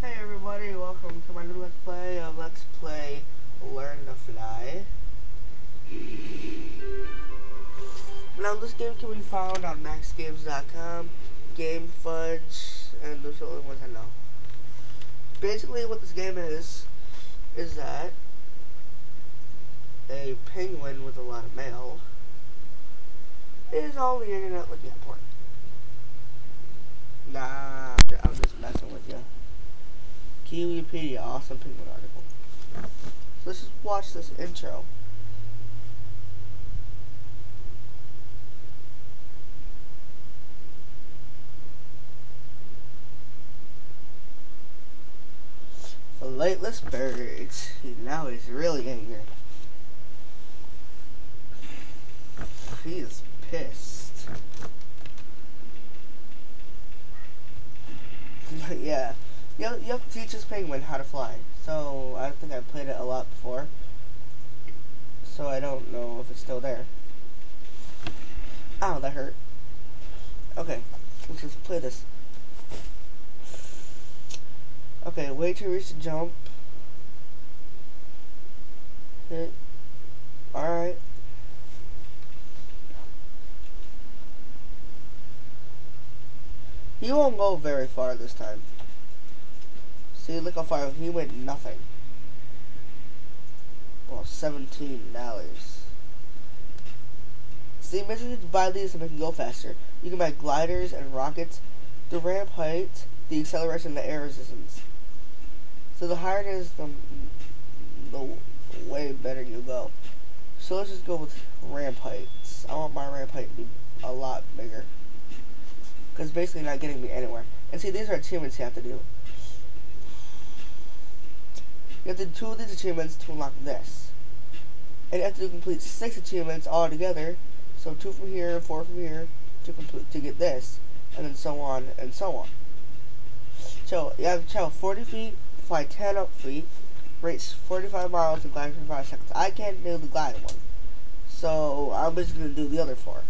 Hey everybody, welcome to my new Let's Play of Let's Play Learn to Fly. Now this game can be found on maxgames.com, Game Fudge, and those are the only ones I know. Basically what this game is, is that a penguin with a lot of mail is on the internet looking at porn. Nah, I'm just messing with you. Kiwipedia, awesome penguin article. So let's just watch this intro. The Flightless birds. Now he's really angry. He is pissed. yeah. You have, you have to teach this penguin how to fly. So, I think I played it a lot before. So, I don't know if it's still there. Ow, that hurt. Okay, let's just play this. Okay, wait to reach the jump. Hit. Alright. He won't go very far this time. See, look how far he went. Nothing. Well, seventeen dollars. See, basically, to buy these to make it go faster. You can buy gliders and rockets, the ramp height, the acceleration, the air resistance. So the higher it is, the the way better you go. So let's just go with ramp heights. I want my ramp height to be a lot bigger. Because basically not getting me anywhere. And see, these are achievements you have to do. You have to do two of these achievements to unlock this. And you have to complete six achievements all together. So two from here, four from here, to complete to get this. And then so on and so on. So you have to travel 40 feet, fly 10 up feet, race 45 miles, and glide for 5 seconds. I can't do the glide one. So I'm just going to do the other four.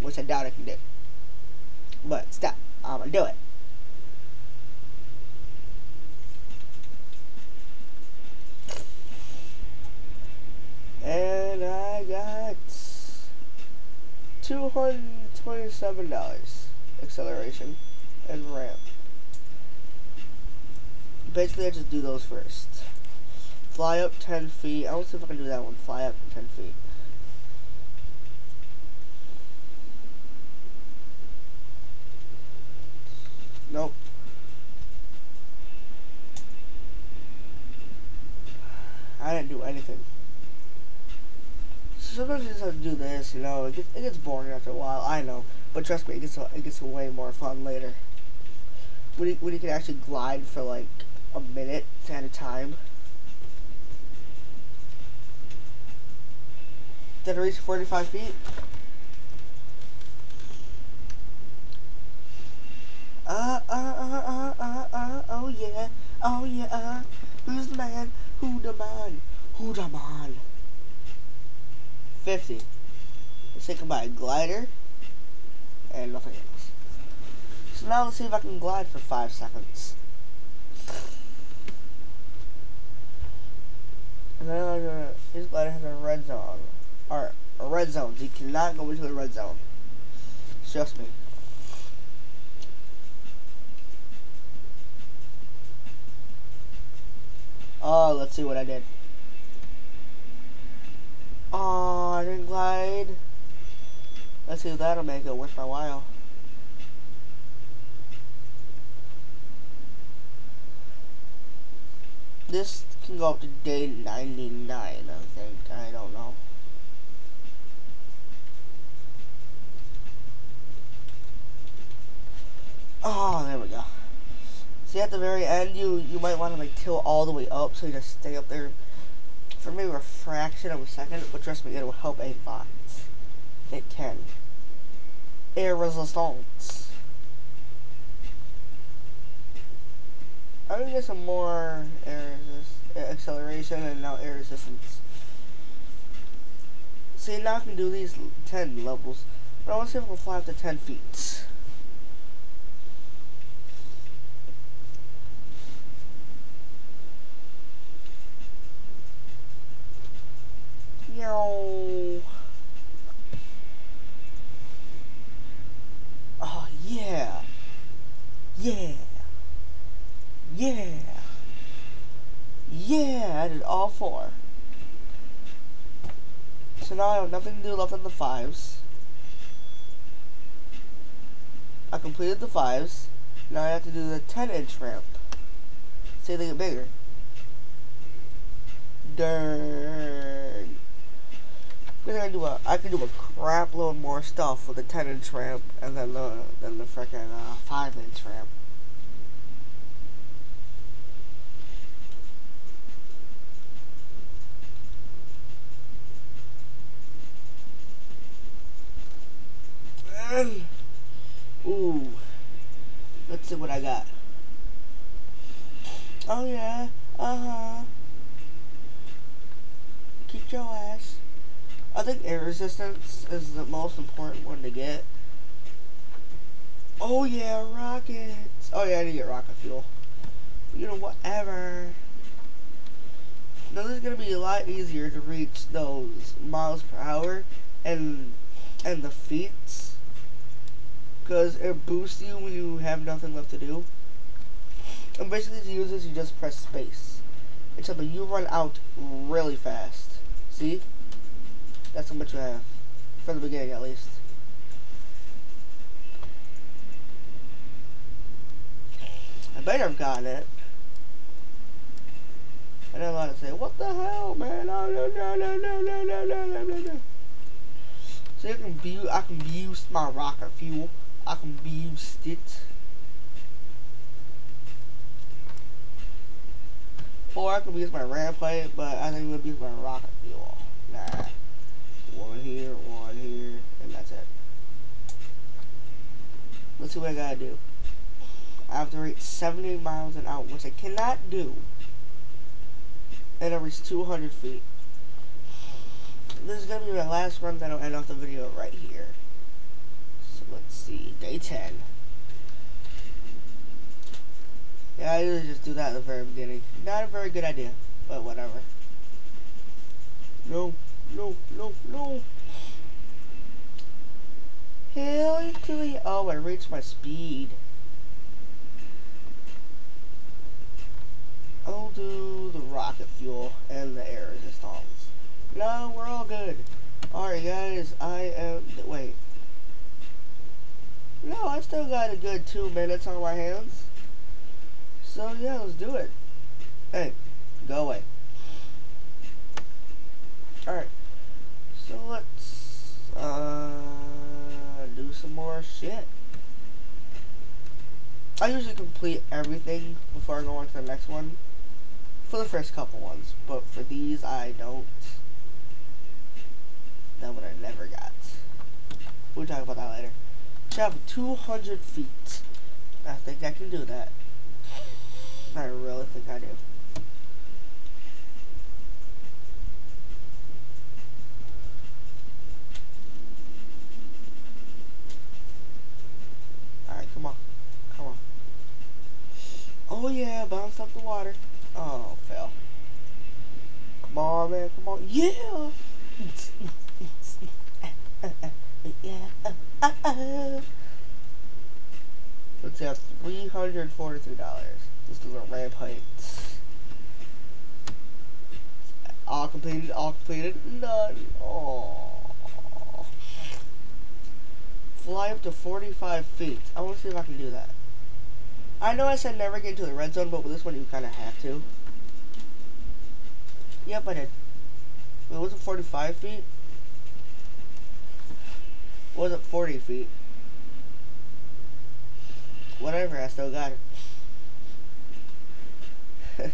Which I doubt I can do. But stop. I'm to do it. And I got $227 acceleration and ramp. Basically, I just do those first. Fly up 10 feet. I to see if I can do that one. Fly up 10 feet. Nope. I didn't do anything. Sometimes you just have to do this, you know. It gets, it gets boring after a while. I know, but trust me, it gets it gets way more fun later. When you, when you can actually glide for like a minute at a time. Did I reach 45 feet? Uh, uh, uh, uh, uh, uh, oh yeah, oh yeah, uh, who's the man, who the man, who the man? 50. Let's take a glider, and nothing else. So now let's see if I can glide for 5 seconds. And then uh, his glider has a red zone, or a red zone, so you cannot go into the red zone. Trust me. Oh, let's see what I did. Oh, I didn't glide. Let's see if that'll make it worth my while. This can go up to day 99, I think. I don't know. Oh, there we go. See, at the very end, you you might want to like tilt all the way up so you just stay up there maybe a fraction of a second. But trust me, it will help a lot. It can. Air resistance. I'm gonna get some more air acceleration and now air resistance. See, now I can do these 10 levels, but I want to see if I can fly up to 10 feet. Yeah. Yeah, yeah, I did all four. So now I have nothing to do left on the fives. I completed the fives. Now I have to do the 10 inch ramp. See if they get bigger. Dang. I can do a I can do a crap load more stuff with the 10 inch ramp and then the then the freaking uh, 5 inch ramp. Ooh. Let's see what I got. Oh yeah. Uh-huh. Keep your ass. I think air resistance is the most important one to get. Oh yeah, rockets. Oh yeah, I need to get rocket fuel. You know, whatever. Now this is gonna be a lot easier to reach those miles per hour and and the feats because it boosts you when you have nothing left to do. And basically to use this, you just press space. Except that you run out really fast. See? That's how much you have. For the beginning, at least. I better have gotten it. And I didn't want to say, what the hell, man? Oh, no, no, no, no, no, no, no, no, no, no. So you can I can use my rocket fuel. I can boost it. Or I can use my rampart, but I think I'm gonna use my rocket fuel. Nah. One here, one here, and that's it. Let's see what I gotta do. I have to reach 70 miles an hour, which I cannot do. And I reach 200 feet. This is gonna be my last run that I'll end off the video right here let's see, day 10. Yeah, I usually just do that at the very beginning. Not a very good idea, but whatever. No, no, no, no. Hell to the oh, I reached my speed. I'll do the rocket fuel and the air resistance. No, we're all good. Alright guys, I am wait. No, I still got a good two minutes on my hands. So yeah, let's do it. Hey, go away. Alright. So let's uh do some more shit. I usually complete everything before I go on to the next one. For the first couple ones. But for these I don't. That one I never got. We'll talk about that later travel 200 feet. I think I can do that. I really think I do. Alright, come on. Come on. Oh yeah, bounce up the water. Oh, fell. Come on, man. Come on. Yeah! yeah. Let's have three hundred forty-three dollars. This is a ramp height. All completed. All completed. None. Oh. Fly up to forty-five feet. I want to see if I can do that. I know I said never get into the red zone, but with this one you kind of have to. Yep, I did. Wait, was it 45 feet? Was it 40 feet? Whatever, I still got it.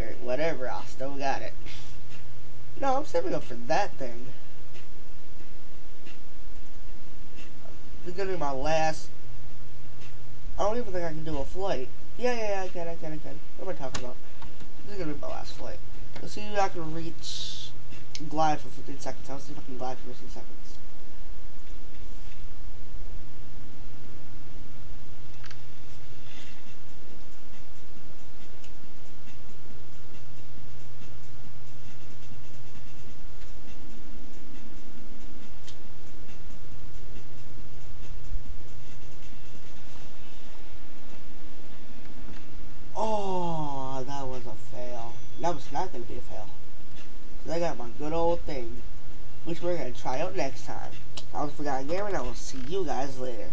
okay, whatever, I still got it. No, I'm saving up for that thing. This is gonna be my last. I don't even think I can do a flight. Yeah, yeah, yeah, I can, I can, I can. What am I talking about? This is gonna be my last flight. Let's see if I can reach glide for 15 seconds. I'll see if I can glide for 15 seconds. Going to be a fail. Because I got my good old thing, which we're going to try out next time. I was Forgotten Gamer, and I will see you guys later.